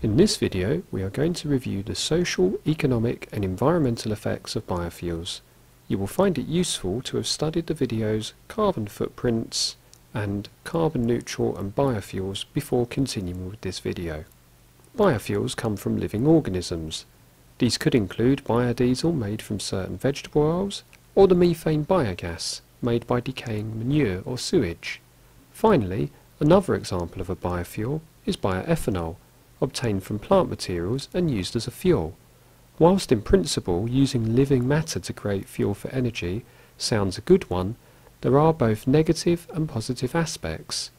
this video we are going to review the social, economic and environmental effects of biofuels. You will find it useful to have studied the videos carbon footprints and carbon neutral and biofuels before continuing with this video. Biofuels come from living organisms. These could include biodiesel made from certain vegetable oils or the methane biogas made by decaying manure or sewage. Finally, another example of a biofuel is bioethanol obtained from plant materials and used as a fuel. Whilst in principle using living matter to create fuel for energy sounds a good one, there are both negative and positive aspects.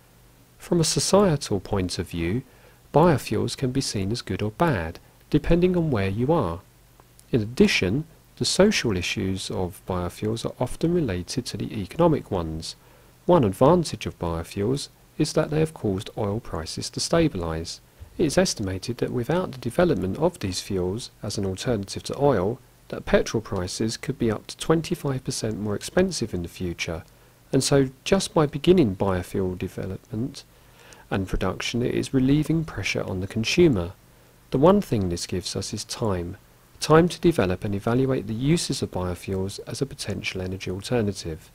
From a societal point of view, biofuels can be seen as good or bad, depending on where you are. In addition, the social issues of biofuels are often related to the economic ones. One advantage of biofuels is that they have caused oil prices to stabilise. It is estimated that without the development of these fuels as an alternative to oil, that petrol prices could be up to 25% more expensive in the future, and so just by beginning biofuel development and production it is relieving pressure on the consumer. The one thing this gives us is time, time to develop and evaluate the uses of biofuels as a potential energy alternative.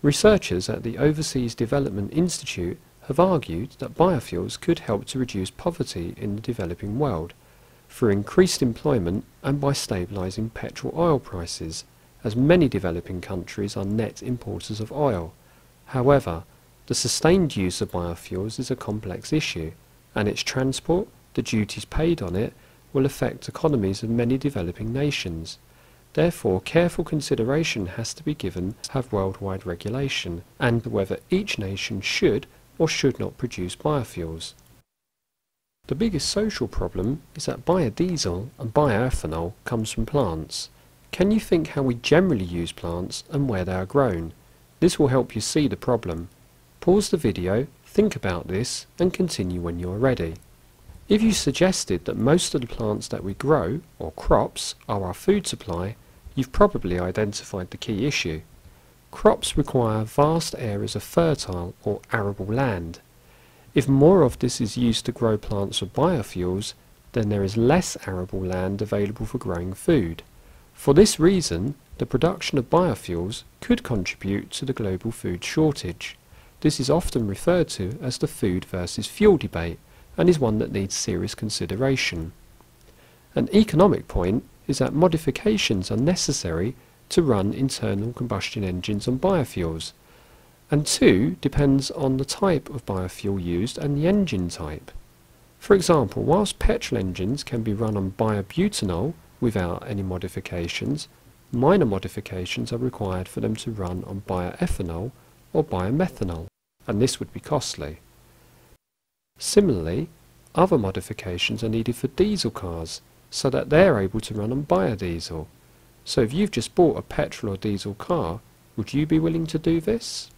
Researchers at the Overseas Development Institute have argued that biofuels could help to reduce poverty in the developing world through increased employment and by stabilising petrol oil prices, as many developing countries are net importers of oil. However, the sustained use of biofuels is a complex issue, and its transport, the duties paid on it, will affect economies of many developing nations. Therefore, careful consideration has to be given to have worldwide regulation, and whether each nation should or should not produce biofuels. The biggest social problem is that biodiesel and bioethanol comes from plants. Can you think how we generally use plants and where they are grown? This will help you see the problem. Pause the video, think about this and continue when you are ready. If you suggested that most of the plants that we grow, or crops, are our food supply, you've probably identified the key issue. Crops require vast areas of fertile or arable land. If more of this is used to grow plants for biofuels, then there is less arable land available for growing food. For this reason, the production of biofuels could contribute to the global food shortage. This is often referred to as the food versus fuel debate and is one that needs serious consideration. An economic point is that modifications are necessary to run internal combustion engines on biofuels. And two depends on the type of biofuel used and the engine type. For example, whilst petrol engines can be run on biobutanol without any modifications, minor modifications are required for them to run on bioethanol or biomethanol, and this would be costly. Similarly, other modifications are needed for diesel cars, so that they're able to run on biodiesel, so if you've just bought a petrol or diesel car, would you be willing to do this?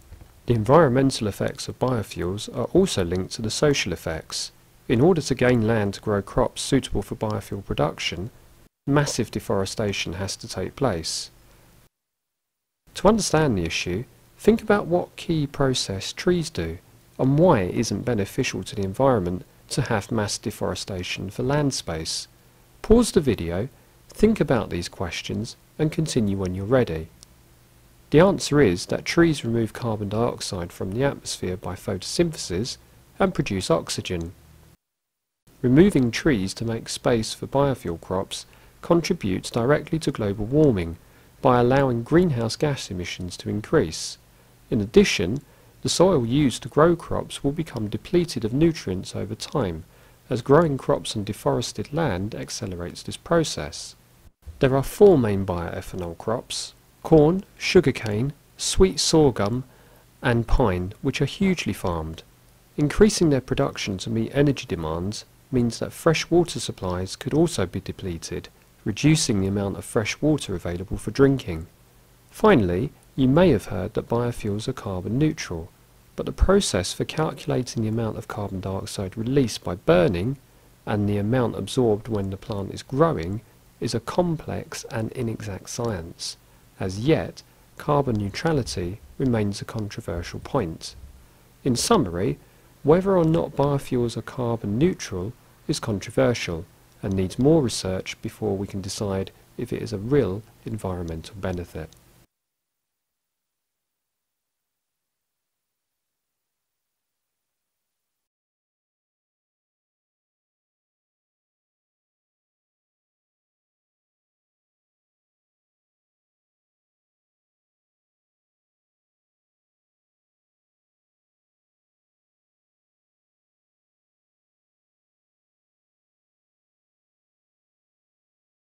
The environmental effects of biofuels are also linked to the social effects. In order to gain land to grow crops suitable for biofuel production, massive deforestation has to take place. To understand the issue, think about what key process trees do and why it isn't beneficial to the environment to have mass deforestation for land space. Pause the video Think about these questions and continue when you're ready. The answer is that trees remove carbon dioxide from the atmosphere by photosynthesis and produce oxygen. Removing trees to make space for biofuel crops contributes directly to global warming by allowing greenhouse gas emissions to increase. In addition, the soil used to grow crops will become depleted of nutrients over time, as growing crops on deforested land accelerates this process. There are four main bioethanol crops, corn, sugarcane, sweet sorghum and pine, which are hugely farmed. Increasing their production to meet energy demands means that fresh water supplies could also be depleted, reducing the amount of fresh water available for drinking. Finally, you may have heard that biofuels are carbon neutral, but the process for calculating the amount of carbon dioxide released by burning and the amount absorbed when the plant is growing is a complex and inexact science. As yet, carbon neutrality remains a controversial point. In summary, whether or not biofuels are carbon neutral is controversial and needs more research before we can decide if it is a real environmental benefit.